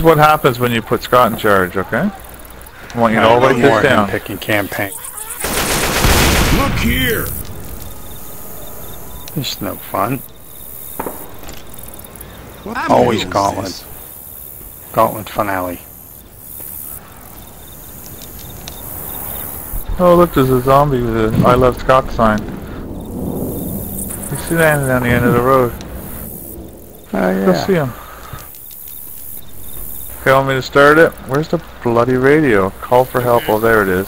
is what happens when you put Skot in charge, okay? I want you to I all want write more this down. picking campaign. Look here! It's no fun. What Always the hell Gauntlet. this? Gauntlet finale. Oh, look, there's a zombie with a I love Skot sign. You see that down the end of the road. Oh yeah. Go see him. Okay, want me to start it? Where's the bloody radio? Call for help. Mm-hmm. Oh, there it is.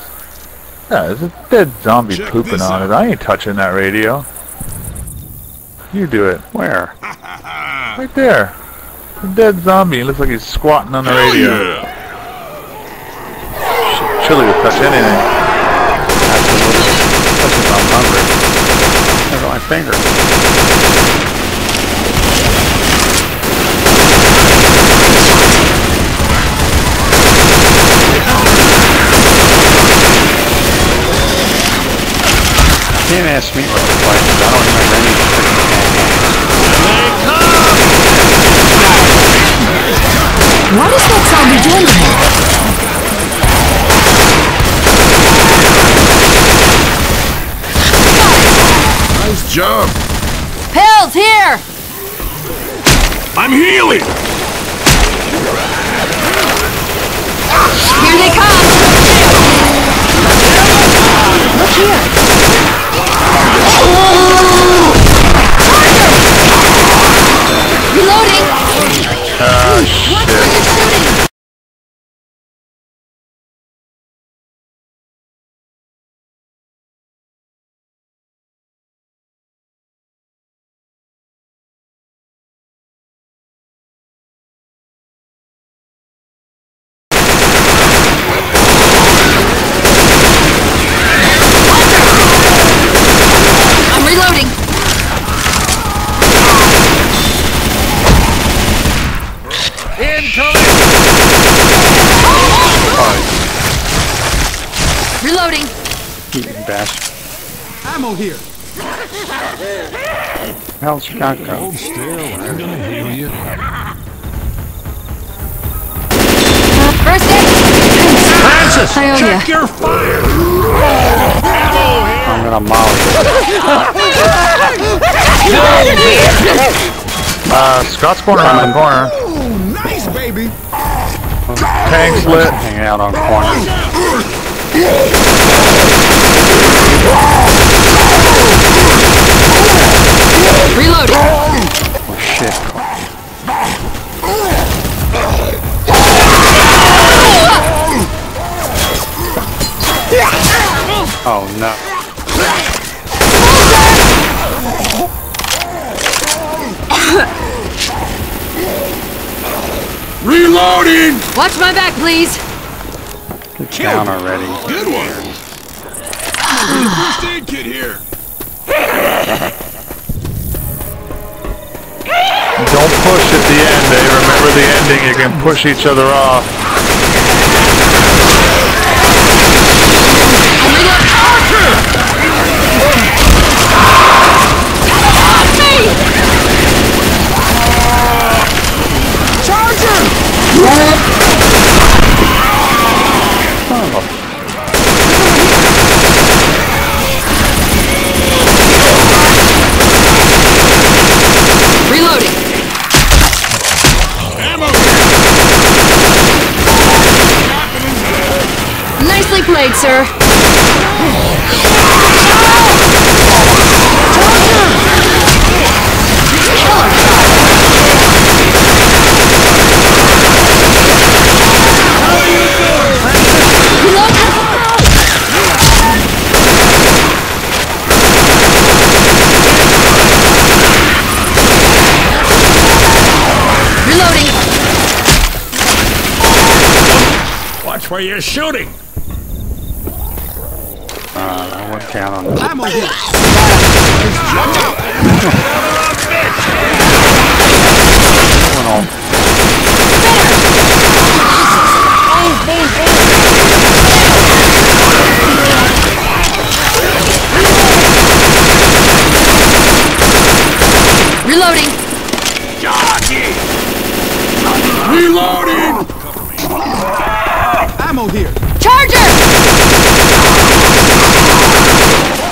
Yeah, there's a dead zombie Check pooping on out. it. I ain't touching that radio. You do it. Where? Right there. The dead zombie. He looks like he's squatting on the Hell radio. yeah! Chilly to touch anything. Especially if I'm hungry. Look at my finger. Can't ask me what to play 'cause I don't remember any of the campaigns. What is that zombie doing to him? Nice job! Pills, here! I'm healing! Here they come! Eating bastard. Ammo here! How's Skot go? Hold still, I'm gonna heal you. First aid. Francis! I check ya. your fire! I'm gonna molly. Uh, Skot's going around the corner. Ooh, nice, baby! Tank's lit. Hanging out on corners. Reloading. Oh shit. Oh no. Reloading! Watch my back, please. Get down already. Good one! Here! Don't push at the end, eh? Remember the ending, you can push each other off. Reloading. Ammo Played, sir. Reloading. Watch where you're shooting! Uh, I won't count on that. Ammo here! Going all Reloading. Reloading! ammo here. Charger! Handcuff. Reloading! Reloading. Grenade! Get it off! Get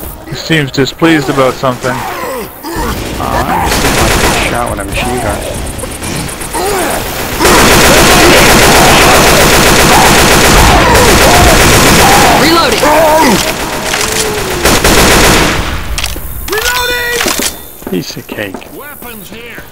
He seems displeased about something. Uh, he seemed like he shot with a machine gun. Reloading! Reloading. Piece of cake. Weapons here.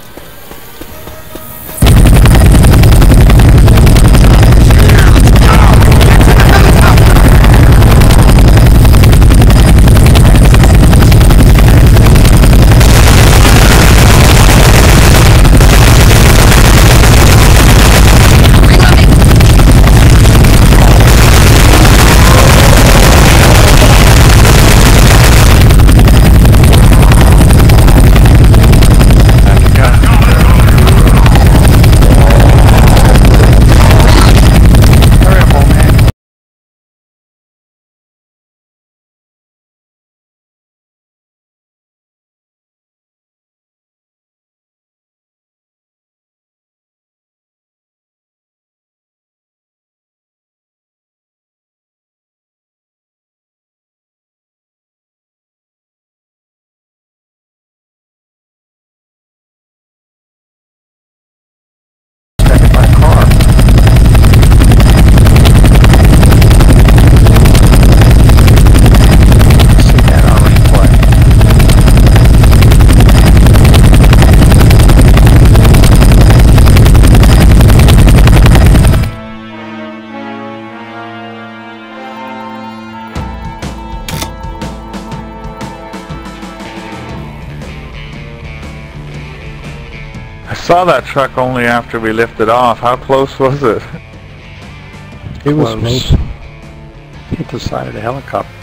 Saw that truck only after we lifted off. How close was it? It was Hit the side of the helicopter.